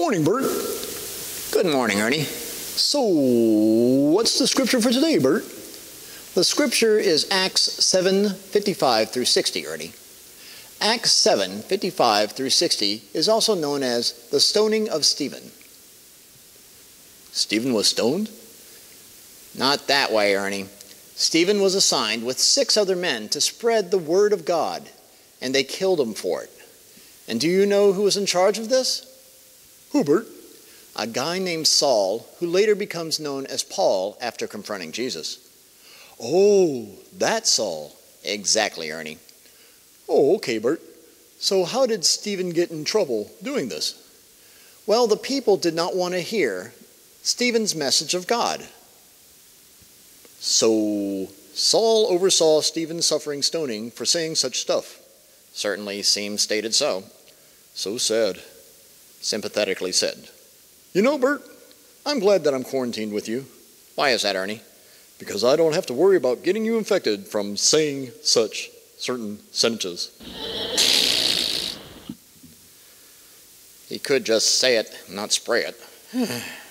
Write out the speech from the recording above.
Good morning, Bert. Good morning, Ernie. So, what's the scripture for today, Bert? The scripture is Acts 7 55 through 60, Ernie. Acts 7 55 through 60 is also known as the stoning of Stephen. Stephen was stoned? Not that way, Ernie. Stephen was assigned with six other men to spread the word of God, and they killed him for it. And do you know who was in charge of this? Who, Bert? A guy named Saul, who later becomes known as Paul after confronting Jesus. Oh, that Saul. Exactly, Ernie. Oh, okay, Bert. So, how did Stephen get in trouble doing this? Well, the people did not want to hear Stephen's message of God. So, Saul oversaw Stephen suffering stoning for saying such stuff. Certainly seems stated so. So sad. Sympathetically said. You know, Bert, I'm glad that I'm quarantined with you. Why is that, Ernie? Because I don't have to worry about getting you infected from saying such certain sentences. He could just say it, not spray it.